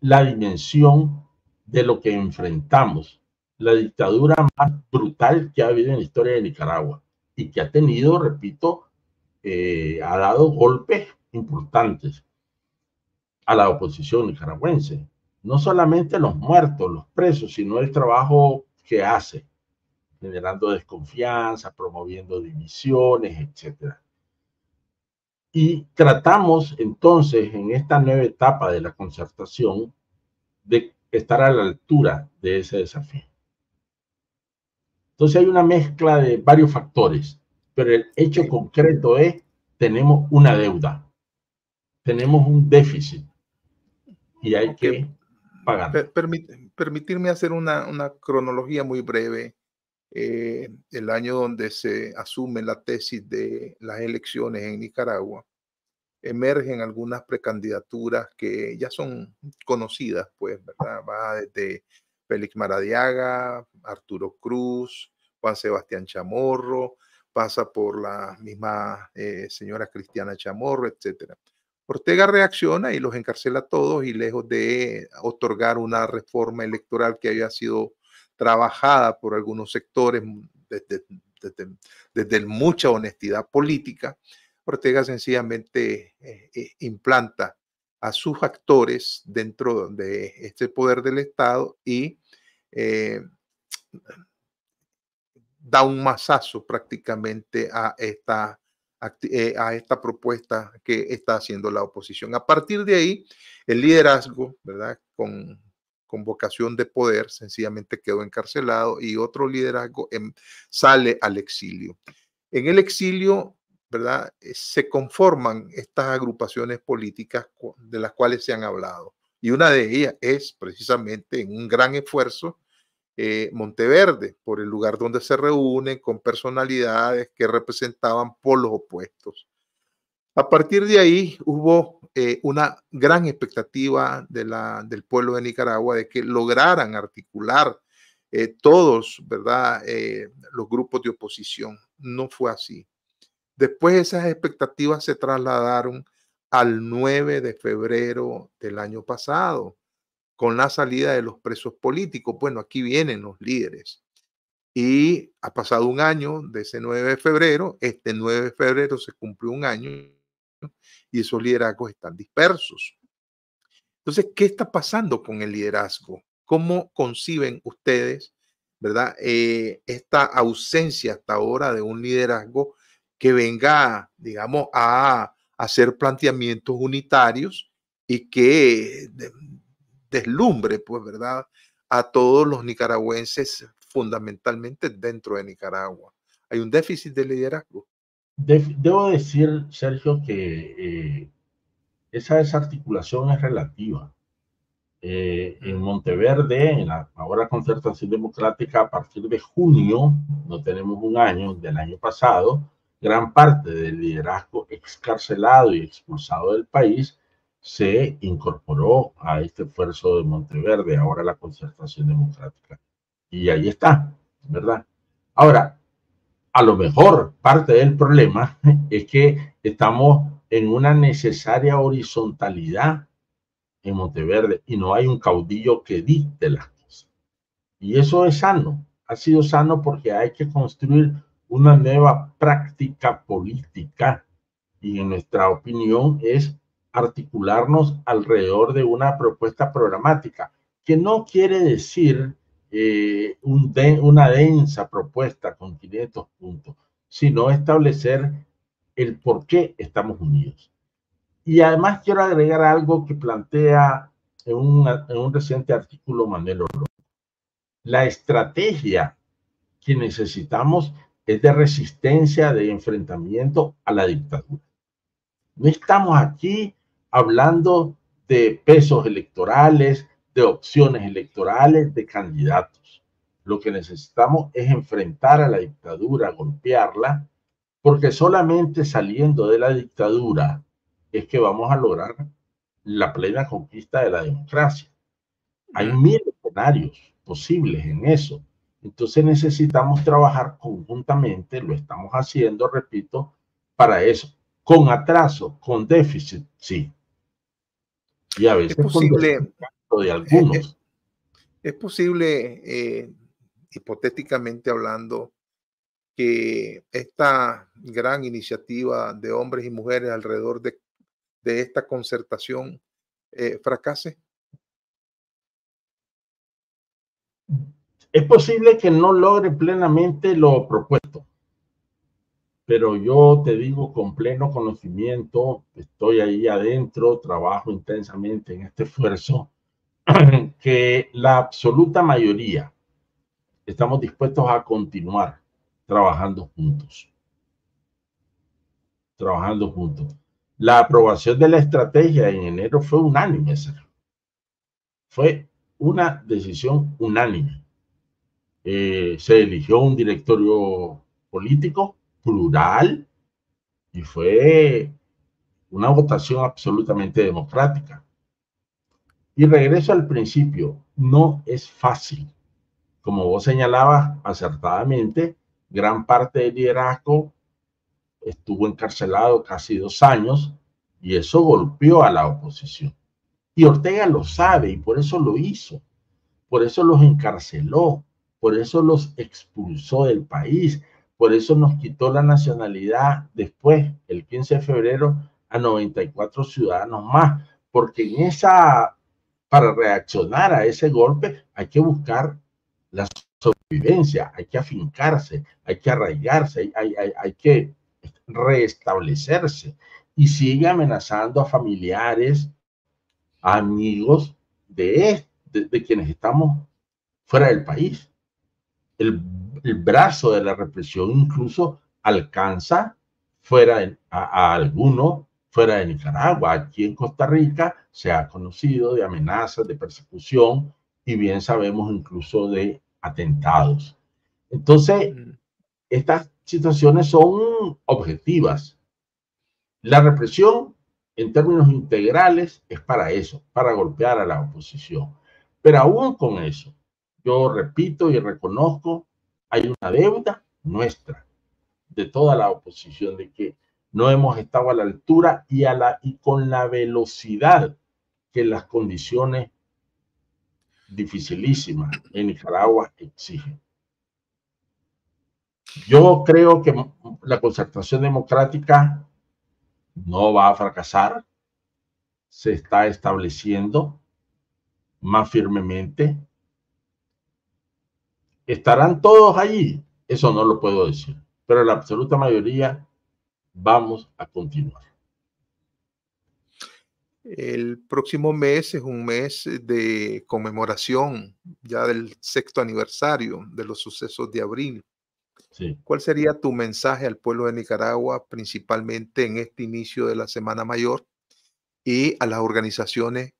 la dimensión de lo que enfrentamos la dictadura más brutal que ha habido en la historia de Nicaragua y que ha tenido, repito, eh, ha dado golpes importantes a la oposición nicaragüense. No solamente los muertos, los presos, sino el trabajo que hace, generando desconfianza, promoviendo divisiones, etc. Y tratamos entonces en esta nueva etapa de la concertación de estar a la altura de ese desafío. Entonces hay una mezcla de varios factores, pero el hecho concreto es, tenemos una deuda, tenemos un déficit y hay que pagar. permitirme hacer una, una, cronología muy breve. Eh, el año donde se asume la tesis de las elecciones en Nicaragua, emergen algunas precandidaturas que ya son conocidas, pues, ¿verdad? Va desde Félix Maradiaga, Arturo Cruz, Juan Sebastián Chamorro, pasa por la misma eh, señora Cristiana Chamorro, etc. Ortega reacciona y los encarcela a todos y lejos de otorgar una reforma electoral que haya sido trabajada por algunos sectores desde, desde, mucha honestidad política, Ortega sencillamente eh, eh, implanta a sus actores dentro de este poder del Estado y da un masazo prácticamente a esta, eh, a esta propuesta que está haciendo la oposición. A partir de ahí, el liderazgo, ¿verdad? Con, con vocación de poder, sencillamente quedó encarcelado y otro liderazgo sale al exilio. En el exilio, ¿verdad? Eh, se conforman estas agrupaciones políticas de las cuales se han hablado. Y una de ellas es precisamente en un gran esfuerzo eh, Monteverde, por el lugar donde se reúnen con personalidades que representaban polos opuestos. A partir de ahí hubo eh, una gran expectativa del pueblo de Nicaragua de que lograran articular eh, todos, ¿verdad?, los grupos de oposición. No fue así. Después esas expectativas se trasladaron al 9 de febrero del año pasado, con la salida de los presos políticos. Bueno, aquí vienen los líderes. Y ha pasado un año de ese 9 de febrero, este 9 de febrero se cumplió un año y esos liderazgos están dispersos. Entonces, ¿qué está pasando con el liderazgo? ¿Cómo conciben ustedes, verdad, eh, esta ausencia hasta ahora de un liderazgo que venga, digamos, a hacer planteamientos unitarios y que deslumbre, pues, ¿verdad?, a todos los nicaragüenses fundamentalmente dentro de Nicaragua. Hay un déficit de liderazgo. debo decir, Sergio, que eh, esa desarticulación es relativa. Eh, en Monteverde, en la ahora concertación democrática, a partir de junio, no tenemos un año, del año pasado, gran parte del liderazgo excarcelado y expulsado del país se incorporó a este esfuerzo de Monteverde, ahora la concertación democrática. Y ahí está, ¿verdad? Ahora, a lo mejor parte del problema es que estamos en una necesaria horizontalidad en Monteverde y no hay un caudillo que dicte las cosas. Y eso es sano, ha sido sano porque hay que construir una nueva práctica política y en nuestra opinión es articularnos alrededor de una propuesta programática, que no quiere decir eh, un una densa propuesta con 500 puntos, sino establecer el por qué estamos unidos. Y además quiero agregar algo que plantea en, en un reciente artículo Manuel Orlando. La estrategia que necesitamos es de resistencia, de enfrentamiento a la dictadura. No estamos aquí hablando de pesos electorales, de opciones electorales, de candidatos. Lo que necesitamos es enfrentar a la dictadura, golpearla, porque solamente saliendo de la dictadura es que vamos a lograr la plena conquista de la democracia. Hay mil escenarios posibles en eso. Entonces necesitamos trabajar conjuntamente, lo estamos haciendo, repito, para eso. Con atraso, con déficit, sí, y a veces es posible, de algunos. Es, posible, eh, hipotéticamente hablando, que esta gran iniciativa de hombres y mujeres alrededor de, de esta concertación eh, fracase? Es posible que no logre plenamente lo propuesto pero yo te digo con pleno conocimiento, estoy ahí adentro, trabajo intensamente en este esfuerzo, que la absoluta mayoría estamos dispuestos a continuar trabajando juntos. Trabajando juntos. La aprobación de la estrategia en enero fue unánime, Fue una decisión unánime. Eh, se eligió un directorio político plural y fue una votación absolutamente democrática. Y regreso al principio, no es fácil. Como vos señalabas acertadamente, gran parte del liderazgo estuvo encarcelado casi dos años y eso golpeó a la oposición. Y Ortega lo sabe y por eso lo hizo. Por eso los encarceló, por eso los expulsó del país, por eso nos quitó la nacionalidad después, el 15 de febrero, a 94 ciudadanos más, porque en esa, para reaccionar a ese golpe hay que buscar la sobrevivencia, hay que afincarse, hay que arraigarse, hay, que restablecerse y sigue amenazando a familiares, a amigos de, de, quienes estamos fuera del país. El, el, brazo de la represión incluso alcanza fuera de, a, a alguno fuera de Nicaragua. Aquí en Costa Rica se ha conocido de amenazas, de persecución y bien sabemos incluso de atentados. Entonces, mm. estas situaciones son objetivas. La represión, en términos integrales, es para eso, para golpear a la oposición. Pero aún con eso, yo repito y reconozco, hay una deuda nuestra, de toda la oposición, de que no hemos estado a la altura y, a la, y con la velocidad que las condiciones dificilísimas en Nicaragua exigen. Yo creo que la concertación democrática no va a fracasar, se está estableciendo más firmemente. ¿Estarán todos allí? Eso no lo puedo decir, pero la absoluta mayoría vamos a continuar. El próximo mes es un mes de conmemoración ya del sexto aniversario de los sucesos de abril. ¿Cuál sería tu mensaje al pueblo de Nicaragua, principalmente en este inicio de la Semana Mayor y a las organizaciones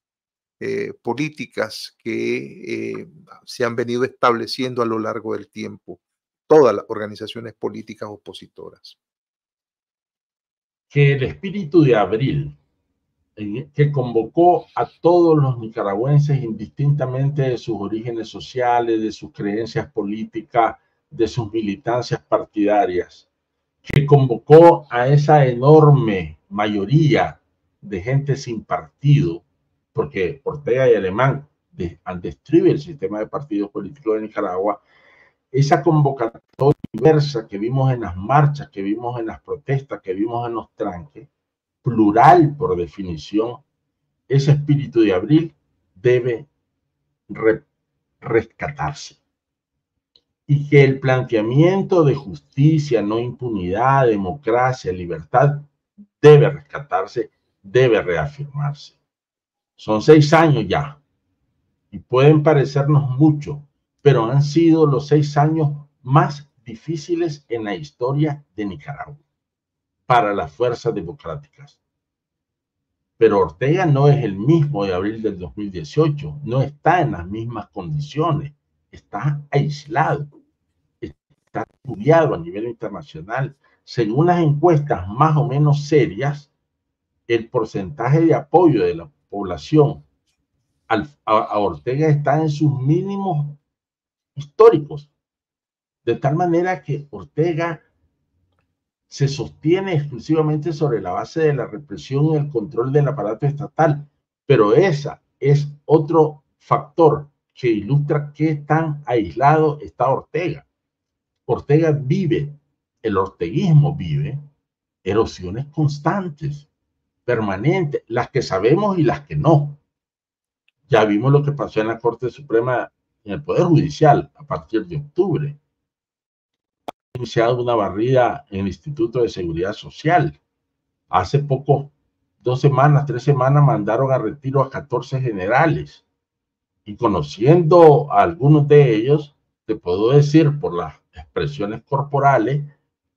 eh, políticas que eh, se han venido estableciendo a lo largo del tiempo, todas las organizaciones políticas opositoras? Que el espíritu de abril, que convocó a todos los nicaragüenses indistintamente de sus orígenes sociales, de sus creencias políticas, de sus militancias partidarias, que convocó a esa enorme mayoría de gente sin partido, porque Ortega y Alemán han destruido el sistema de partidos políticos de Nicaragua, esa convocatoria diversa que vimos en las marchas, que vimos en las protestas, que vimos en los tranques, plural por definición, ese espíritu de abril debe rescatarse y que el planteamiento de justicia, no impunidad, democracia, libertad debe rescatarse, debe reafirmarse. Son seis años ya y pueden parecernos mucho, pero han sido los seis años más difíciles en la historia de Nicaragua para las fuerzas democráticas. Pero Ortega no es el mismo de abril del 2018, no está en las mismas condiciones, está aislado está estudiado a nivel internacional, según las encuestas más o menos serias, el porcentaje de apoyo de la población a, Ortega está en sus mínimos históricos. De tal manera que Ortega se sostiene exclusivamente sobre la base de la represión y el control del aparato estatal. Pero esa es otro factor que ilustra qué tan aislado está Ortega. Ortega vive, el orteguismo vive erosiones constantes, permanentes, las que sabemos y las que no. Ya vimos lo que pasó en la Corte Suprema, en el Poder Judicial, a partir de octubre. Ha iniciado una barrida en el Instituto de Seguridad Social. Hace poco, dos semanas, tres semanas, mandaron a retiro a 14 generales. Y conociendo a algunos de ellos, te puedo decir por las expresiones corporales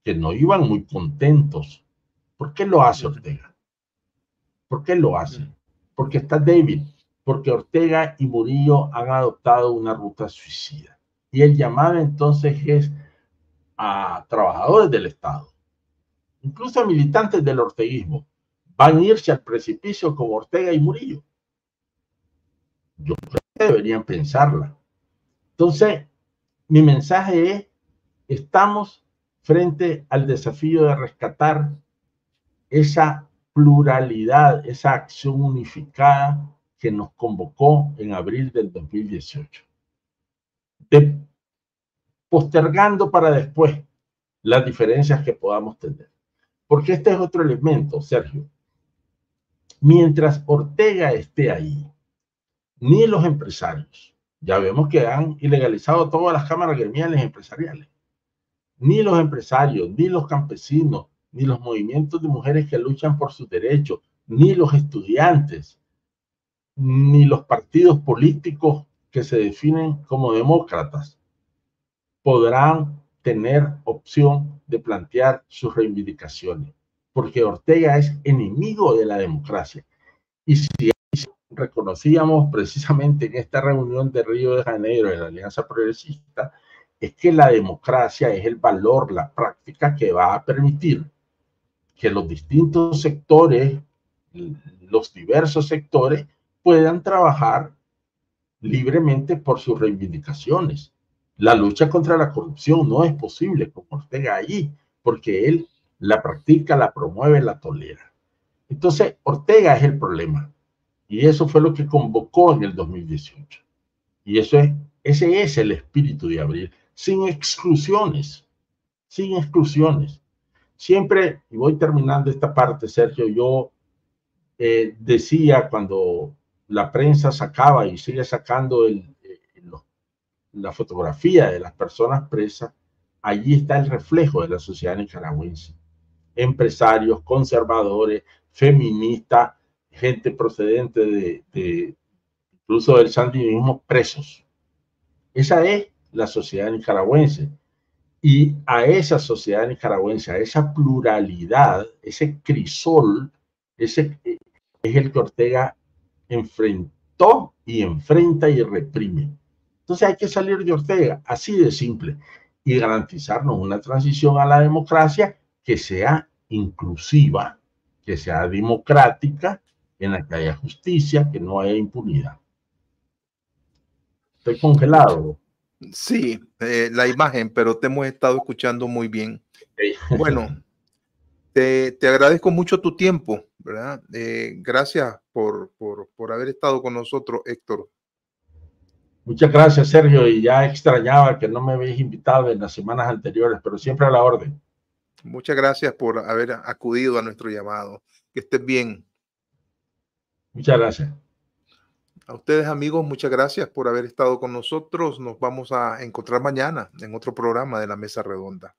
que no iban muy contentos. ¿Por qué lo hace Ortega? ¿Por qué lo hace? Porque está débil, porque Ortega y Murillo han adoptado una ruta suicida. Y el llamado entonces es a trabajadores del Estado, incluso a militantes del orteguismo, van a irse al precipicio como Ortega y Murillo. Yo creo que deberían pensarla. Entonces, mi mensaje es estamos frente al desafío de rescatar esa pluralidad, esa acción unificada que nos convocó en abril del 2018. postergando para después las diferencias que podamos tener. Porque este es otro elemento, Sergio. Mientras Ortega esté ahí, ni los empresarios, Ya vemos que han ilegalizado todas las cámaras gremiales empresariales. Ni los empresarios, ni los campesinos, ni los movimientos de mujeres que luchan por sus derechos, ni los estudiantes, ni los partidos políticos que se definen como demócratas podrán tener opción de plantear sus reivindicaciones, porque Ortega es enemigo de la democracia. Y si reconocíamos precisamente en esta reunión de Río de Janeiro de la Alianza Progresista, es que la democracia es el valor, la práctica que va a permitir que los distintos sectores, los diversos sectores, puedan trabajar libremente por sus reivindicaciones. La lucha contra la corrupción no es posible con Ortega allí, porque él la practica, la promueve, la tolera. Entonces, Ortega es el problema. Y eso fue lo que convocó en el 2018. Y eso es, ese es el espíritu de abril, sin exclusiones, sin exclusiones. Siempre, y voy terminando esta parte, Sergio, yo eh, decía cuando la prensa sacaba y sigue sacando el, la fotografía de las personas presas, allí está el reflejo de la sociedad nicaragüense. Empresarios, conservadores, feministas, gente procedente de, incluso del sandinismo, presos. Esa es la sociedad nicaragüense. Y a esa sociedad nicaragüense, a esa pluralidad, ese crisol, ese es el que Ortega enfrentó y enfrenta y reprime. Entonces hay que salir de Ortega, así de simple, y garantizarnos una transición a la democracia que sea inclusiva, que sea democrática, en la que haya justicia, que no haya impunidad. Estoy congelado. Sí, eh, la imagen, pero te hemos estado escuchando muy bien. Bueno, te, agradezco mucho tu tiempo, ¿verdad? Eh, gracias por, por, por haber estado con nosotros, Héctor. Muchas gracias, Sergio, y ya extrañaba que no me habéis invitado en las semanas anteriores, pero siempre a la orden. Muchas gracias por haber acudido a nuestro llamado. Que estés bien. Muchas gracias. A ustedes, amigos, muchas gracias por haber estado con nosotros. Nos vamos a encontrar mañana en otro programa de la Mesa Redonda.